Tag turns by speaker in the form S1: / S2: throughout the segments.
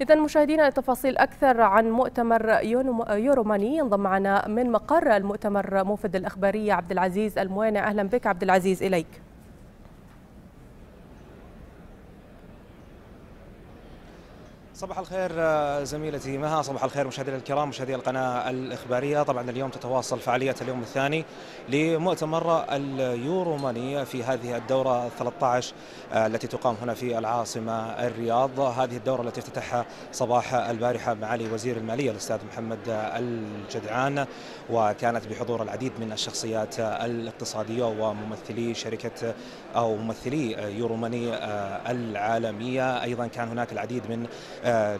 S1: إذا مشاهدينا التفاصيل أكثر عن مؤتمر يوروماني ينضم معنا من مقر المؤتمر موفد الأخبارية عبد العزيز الموانع أهلا بك عبد العزيز إليك.
S2: صباح الخير زميلتي مها صباح الخير مشاهدينا الكرام مشاهدي القناة الإخبارية. طبعا اليوم تتواصل فعالية اليوم الثاني لمؤتمر اليوروماني في هذه الدورة 13 التي تقام هنا في العاصمة الرياض. هذه الدورة التي افتتحها صباح البارحة معالي وزير المالية الأستاذ محمد الجدعان وكانت بحضور العديد من الشخصيات الاقتصادية وممثلي شركة أو ممثلي يوروماني العالمية. أيضا كان هناك العديد من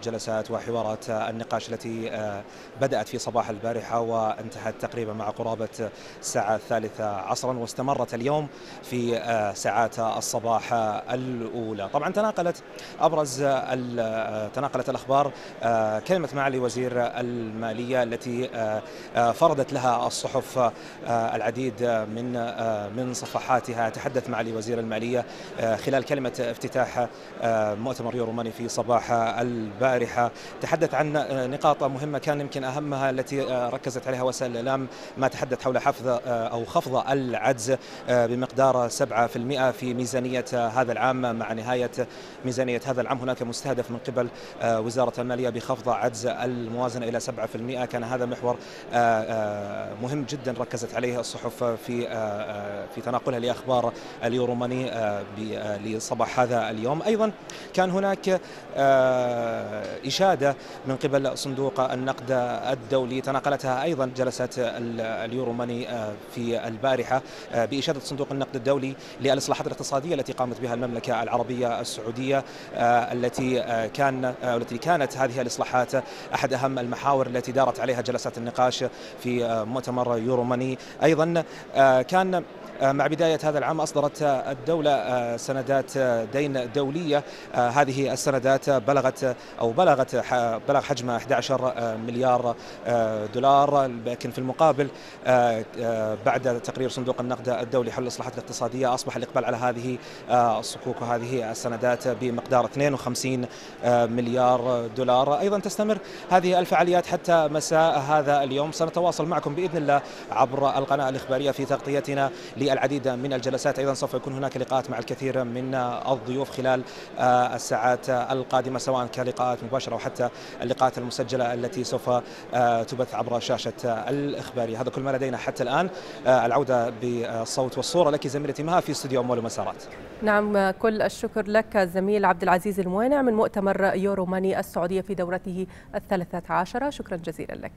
S2: جلسات وحوارات النقاش التي بدأت في صباح البارحة وانتهت تقريبا مع قرابة الساعة الثالثة عصرا واستمرت اليوم في ساعات الصباح الأولى. طبعا تناقلت أبرز تناقلت الأخبار كلمة معالي وزير المالية التي فرضت لها الصحف العديد من من صفحاتها. تحدث معالي وزير المالية خلال كلمة افتتاح مؤتمر يوروماني في صباح البارحة. تحدث عن نقاط مهمة كان يمكن أهمها التي ركزت عليها وسائل الإعلام ما تحدث حول حفظ أو خفض العجز بمقدار 7% في ميزانية هذا العام. مع نهاية ميزانية هذا العام هناك مستهدف من قبل وزارة المالية بخفض عجز الموازنة إلى 7% كان هذا محور مهم جدا ركزت عليه الصحف في في تناقلها لأخبار اليوروماني لصباح هذا اليوم. أيضا كان هناك إشادة من قبل صندوق النقد الدولي. تناقلتها أيضا جلسات اليوروماني في البارحة بإشادة صندوق النقد الدولي للإصلاحات الاقتصادية التي قامت بها المملكة العربية السعودية التي كان التي كانت هذه الإصلاحات أحد أهم المحاور التي دارت عليها جلسات النقاش في مؤتمر يوروماني. أيضا كان مع بداية هذا العام أصدرت الدولة سندات دين دولية. هذه السندات بلغت أو بلغت بلغ حجمها 11 مليار دولار. لكن في المقابل بعد تقرير صندوق النقد الدولي حول الإصلاحات الاقتصادية أصبح الإقبال على هذه الصكوك وهذه السندات بمقدار 52 مليار دولار. أيضا تستمر هذه الفعاليات حتى مساء هذا اليوم. سنتواصل معكم بإذن الله عبر القناة الإخبارية في تغطيتنا العديد من الجلسات. أيضا سوف يكون هناك لقاءات مع الكثير من الضيوف خلال الساعات القادمة سواء كلقاءات مباشرة أو حتى اللقاءات المسجلة التي سوف تبث عبر شاشة الإخبارية. هذا كل ما لدينا حتى الآن. العودة بالصوت والصورة لك زميلتي مها في استوديو أموال ومسارات.
S1: نعم كل الشكر لك زميل عبد العزيز الموانع من مؤتمر يورو ماني السعودية في دورته الثلاثة عشرة. شكرا جزيلا لك.